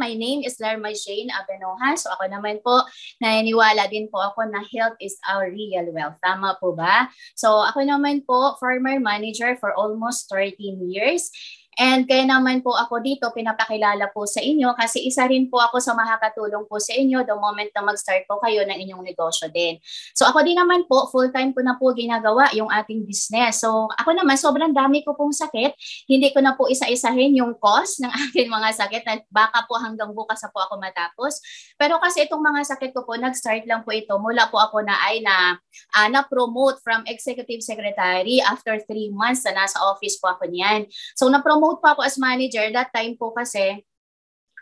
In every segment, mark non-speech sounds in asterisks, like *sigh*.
my name is Lerma Jane Abenoha. So ako naman po, naniniwala din po ako na health is our real wealth. Tama po ba? So ako naman po, former manager for almost 13 years. And kaya naman po ako dito, pinapakilala po sa inyo kasi isa rin po ako sa makakatulong po sa inyo the moment na mag-start po kayo ng inyong negosyo din. So ako din naman po, full-time ko na po ginagawa yung ating business. So ako naman, sobrang dami ko pong sakit. Hindi ko na po isa-isahin yung cause ng *laughs* aking mga sakit na baka po hanggang bukas na po ako matapos. Pero kasi itong mga sakit ko po, nag-start lang po ito mula po ako na ay na, uh, na-promote from executive secretary after three months na nasa office po ako niyan. So na-promote promote pa ako as manager, that time po kasi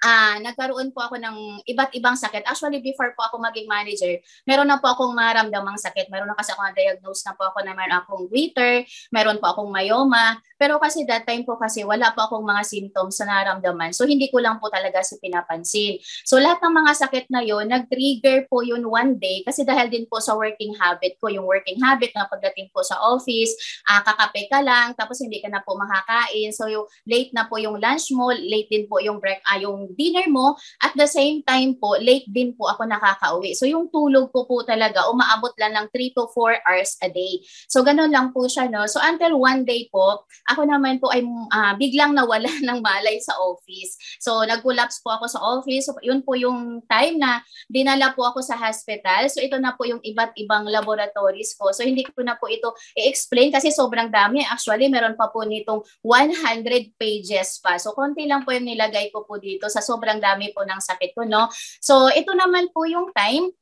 ah, nagkaroon po ako ng iba't ibang sakit. Actually, before po ako maging manager, meron na po akong maramdamang sakit. Meron na kasi ako na-diagnose na po ako na meron akong goiter, meron po akong myoma. Pero kasi that time po kasi wala po akong mga symptoms na naramdaman. So, hindi ko lang po talaga si pinapansin. So, lahat ng mga sakit na yon nag-trigger po yun one day kasi dahil din po sa working habit ko, yung working habit na pagdating po sa office, ah, kakape ka lang, tapos hindi ka na po makakain. So, yung late na po yung lunch mo, late din po yung break, ah, yung dinner mo, at the same time po, late din po ako nakakauwi. So yung tulog ko po talaga, umaabot lang ng 3 to 4 hours a day. So ganun lang po siya, no? So until one day po, ako naman po ay uh, biglang nawala *laughs* ng malay sa office. So nag-collapse po ako sa office. So yun po yung time na dinala po ako sa hospital. So ito na po yung iba't ibang laboratories ko. So hindi ko na po ito i-explain kasi sobrang dami. Actually, meron pa po nitong 100 pages pa. So konti lang po yung nilagay ko po dito sa sobrang dami po ng sakit ko, no? So, ito naman po yung time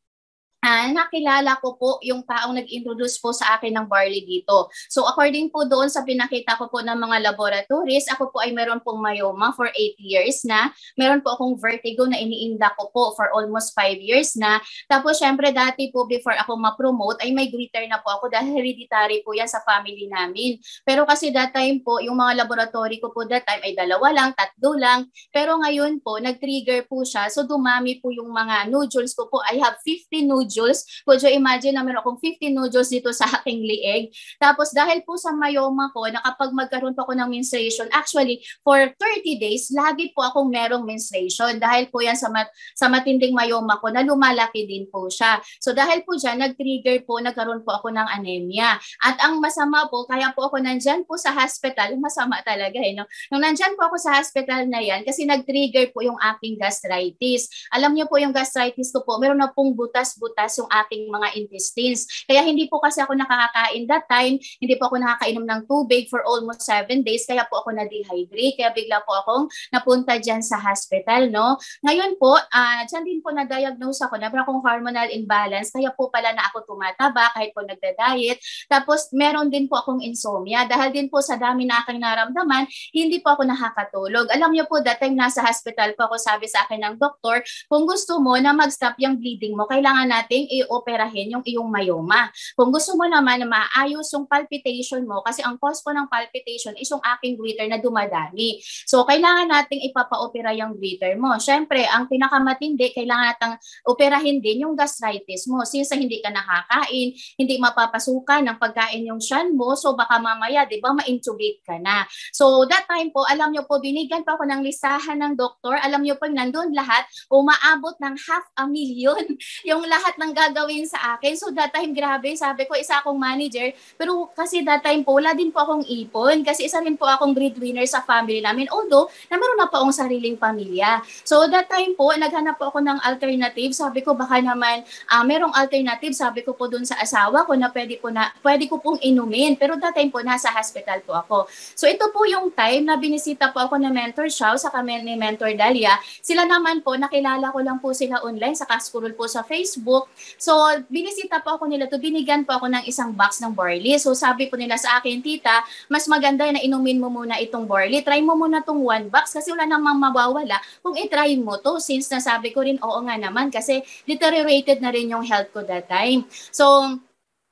uh, nakilala ko po yung taong nag-introduce po sa akin ng barley dito. So according po doon sa pinakita ko po ng mga laboratories, ako po ay meron pong myoma for 8 years na. Meron po akong vertigo na iniinda ko po for almost 5 years na. Tapos syempre dati po before ako ma-promote ay may glitter na po ako dahil hereditary po yan sa family namin. Pero kasi that time po, yung mga laboratory ko po that time ay dalawa lang, tatlo lang. Pero ngayon po, nag-trigger po siya. So dumami po yung mga nodules ko po. I have 50 nodules nodules. Could you imagine na meron akong 50 nodules dito sa aking liig? Tapos dahil po sa myoma ko, na kapag magkaroon po ako ng menstruation, actually, for 30 days, lagi po akong merong menstruation. Dahil po yan sa, mat- sa matinding myoma ko na lumalaki din po siya. So dahil po dyan, nag-trigger po, nagkaroon po ako ng anemia. At ang masama po, kaya po ako nandyan po sa hospital, *laughs* masama talaga eh. No? Nung nandyan po ako sa hospital na yan, kasi nag-trigger po yung aking gastritis. Alam niyo po yung gastritis ko po, meron na pong butas-butas mataas yung ating mga intestines. Kaya hindi po kasi ako nakakakain that time, hindi po ako nakakainom ng tubig for almost 7 days, kaya po ako na-dehydrate, kaya bigla po akong napunta dyan sa hospital, no? Ngayon po, uh, dyan din po na-diagnose ako na akong hormonal imbalance, kaya po pala na ako tumataba kahit po nagda-diet. Tapos meron din po akong insomnia dahil din po sa dami na aking naramdaman, hindi po ako nakakatulog. Alam niyo po, that time nasa hospital po ako sabi sa akin ng doktor, kung gusto mo na mag-stop yung bleeding mo, kailangan natin nating i-operahin yung iyong myoma. Kung gusto mo naman na maayos yung palpitation mo, kasi ang cause po ng palpitation is yung aking glitter na dumadami. So, kailangan nating ipapa-opera yung glitter mo. Siyempre, ang pinakamatindi, kailangan nating operahin din yung gastritis mo. Since hindi ka nakakain, hindi mapapasukan ng pagkain yung shan mo, so baka mamaya, di ba, ma-intubate ka na. So, that time po, alam nyo po, binigyan pa ako ng listahan ng doktor. Alam nyo po, nandun lahat, umaabot ng half a million *laughs* yung lahat ng ng gagawin sa akin. So that time, grabe, sabi ko, isa akong manager. Pero kasi that time po, wala din po akong ipon. Kasi isa rin po akong breadwinner sa family namin. Although, na meron na po akong sariling pamilya. So that time po, naghanap po ako ng alternative. Sabi ko, baka naman, uh, merong alternative. Sabi ko po dun sa asawa ko na pwede, po na, pwede ko pong inumin. Pero that time po, nasa hospital po ako. So ito po yung time na binisita po ako ng mentor Shaw sa kami ni Mentor Dalia. Sila naman po, nakilala ko lang po sila online sa Kaskurul po sa Facebook. So, binisita po ako nila to, binigyan po ako ng isang box ng barley. So, sabi po nila sa akin, tita, mas maganda na inumin mo muna itong barley. Try mo muna tong one box kasi wala namang mawawala kung itry mo to. Since nasabi ko rin, oo nga naman kasi deteriorated na rin yung health ko that time. So,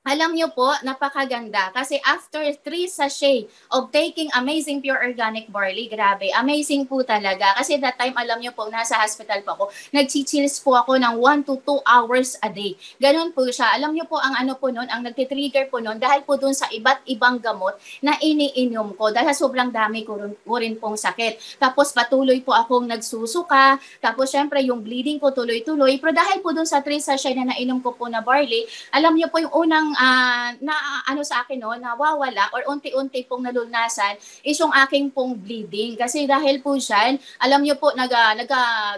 alam nyo po, napakaganda. Kasi after three sachet of taking amazing pure organic barley, grabe, amazing po talaga. Kasi that time, alam nyo po, nasa hospital po ako, nagchichills po ako ng 1 to 2 hours a day. Ganun po siya. Alam nyo po, ang ano po nun, ang nagtitrigger po nun, dahil po dun sa iba't ibang gamot na iniinom ko. Dahil sobrang dami ko rin, ko rin pong sakit. Tapos patuloy po akong nagsusuka. Tapos syempre, yung bleeding ko tuloy-tuloy. Pero dahil po dun sa 3 sachet na nainom ko po na barley, alam nyo po yung unang uh, na ano sa akin no, nawawala or unti-unti pong nalulnasan is yung aking pong bleeding. Kasi dahil po siyan, alam niyo po, nag, nag,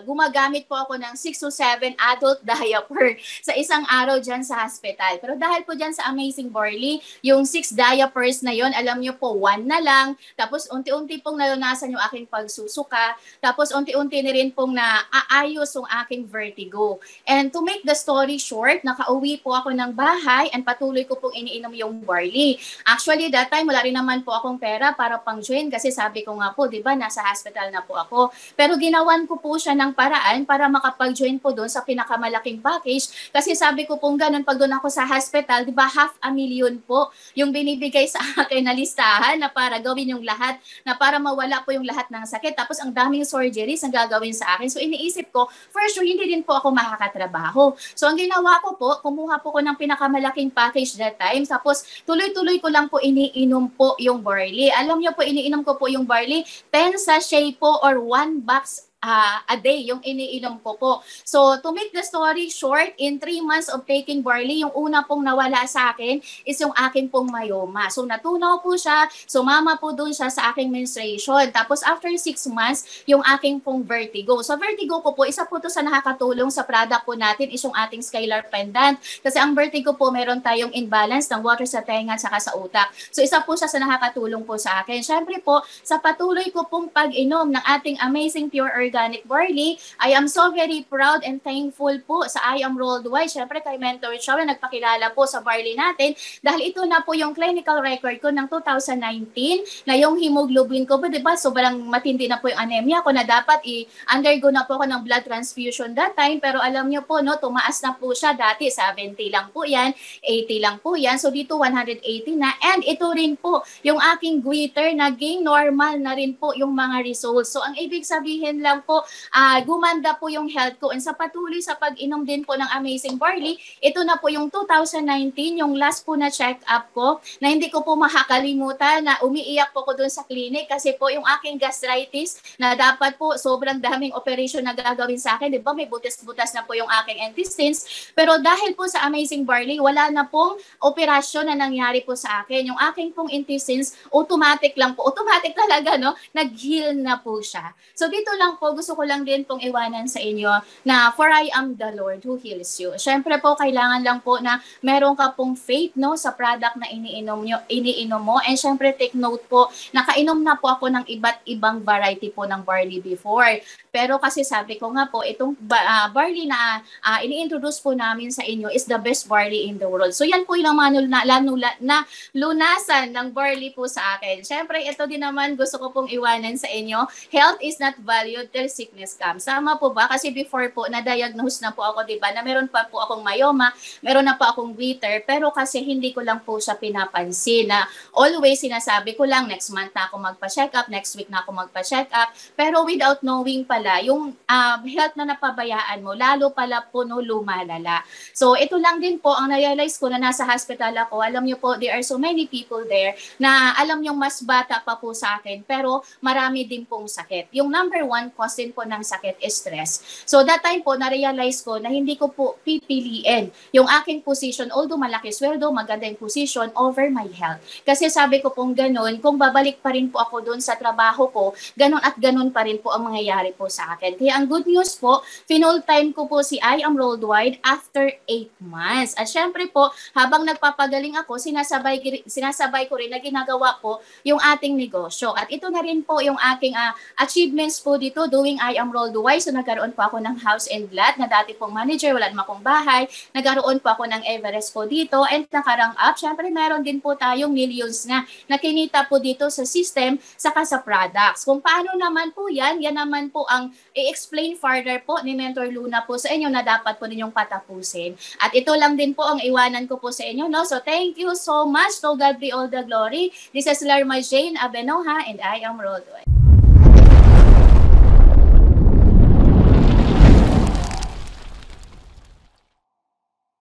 gumagamit po ako ng 6 to 7 adult *laughs* diaper sa isang araw dyan sa hospital. Pero dahil po dyan sa Amazing Barley, yung 6 diapers na yon alam niyo po, 1 na lang. Tapos unti-unti pong nalunasan yung aking pagsusuka. Tapos unti-unti na rin pong naaayos yung aking vertigo. And to make the story short, nakauwi po ako ng bahay and patuloy patuloy ko pong iniinom yung barley. Actually, that time, wala rin naman po akong pera para pang-join kasi sabi ko nga po, di ba, nasa hospital na po ako. Pero ginawan ko po siya ng paraan para makapag-join po doon sa pinakamalaking package kasi sabi ko pong ganun, pag doon ako sa hospital, di ba, half a million po yung binibigay sa *laughs* akin na listahan na para gawin yung lahat, na para mawala po yung lahat ng sakit. Tapos ang daming surgeries ang gagawin sa akin. So iniisip ko, for sure, hindi din po ako makakatrabaho. So ang ginawa ko po, kumuha po ko ng pinakamalaking package package that time. Tapos tuloy-tuloy ko lang po iniinom po yung barley. Alam niyo po, iniinom ko po yung barley 10 sachet po or 1 box uh, a day yung iniinom ko po. So to make the story short, in three months of taking barley, yung una pong nawala sa akin is yung akin pong mayoma. So natunaw po siya, sumama po doon siya sa aking menstruation. Tapos after six months, yung aking pong vertigo. So vertigo ko po, isa po to sa nakakatulong sa product po natin is yung ating scalar pendant. Kasi ang vertigo po, meron tayong imbalance ng water sa tenga at saka sa utak. So isa po siya sa nakakatulong po sa akin. Siyempre po, sa patuloy ko pong pag-inom ng ating amazing pure Organic Barley. I am so very proud and thankful po sa I Am Worldwide. Siyempre kay Mentor Chow na nagpakilala po sa barley natin dahil ito na po yung clinical record ko ng 2019 na yung hemoglobin ko. But diba, sobrang matindi na po yung anemia ko na dapat i-undergo na po ako ng blood transfusion that time. Pero alam niyo po, no, tumaas na po siya dati. 70 lang po yan, 80 lang po yan. So dito 180 na. And ito rin po, yung aking goiter, naging normal na rin po yung mga results. So ang ibig sabihin lang lang po uh, gumanda po yung health ko and sa patuloy sa pag-inom din po ng Amazing Barley, ito na po yung 2019, yung last po na check-up ko na hindi ko po makakalimutan na umiiyak po ko doon sa clinic kasi po yung aking gastritis na dapat po sobrang daming operation na gagawin sa akin, di ba? May butas-butas na po yung aking intestines. Pero dahil po sa Amazing Barley, wala na pong operasyon na nangyari po sa akin. Yung aking pong intestines, automatic lang po. Automatic talaga, no? Nag-heal na po siya. So dito lang po po, gusto ko lang din pong iwanan sa inyo na for I am the Lord who heals you. Siyempre po, kailangan lang po na meron ka pong faith no, sa product na iniinom, nyo, iniinom mo. And siyempre, take note po, nakainom na po ako ng iba't ibang variety po ng barley before. Pero kasi sabi ko nga po, itong uh, barley na uh, ini-introduce po namin sa inyo is the best barley in the world. So yan po yung mga na, na, na lunasan ng barley po sa akin. Siyempre, ito din naman gusto ko pong iwanan sa inyo. Health is not valued till sickness comes. Sama po ba? Kasi before po, na-diagnose na po ako, di ba, na meron pa po akong myoma, meron na po akong goiter, pero kasi hindi ko lang po siya pinapansin na always sinasabi ko lang, next month na ako magpa-check up, next week na ako magpa-check up, pero without knowing pala, yung uh, health na napabayaan mo, lalo pala po no, lumalala. So, ito lang din po, ang na-realize ko na nasa hospital ako, alam niyo po, there are so many people there na alam niyo mas bata pa po sa akin, pero marami din pong sakit. Yung number one, din po ng sakit stress. So that time po, na-realize ko na hindi ko po pipiliin yung aking position, although malaki sweldo, maganda yung position, over my health. Kasi sabi ko pong ganun, kung babalik pa rin po ako doon sa trabaho ko, ganun at ganun pa rin po ang mangyayari po sa akin. Kaya ang good news po, final time ko po si I Am Worldwide after 8 months. At syempre po, habang nagpapagaling ako, sinasabay, sinasabay ko rin na ginagawa po yung ating negosyo. At ito na rin po yung aking uh, achievements po dito doing I am Rolled Wise, so nagkaroon po ako ng house and lot na dati pong manager, wala naman akong bahay. Nagkaroon po ako ng Everest po dito and nakarang up. Syempre, meron din po tayong millions na nakinita po dito sa system saka sa products. Kung paano naman po yan, yan naman po ang i-explain further po ni Mentor Luna po sa inyo na dapat po ninyong patapusin. At ito lang din po ang iwanan ko po sa inyo. No? So thank you so much. To God be all the glory. This is Lerma Jane Abenoha and I am Rodway.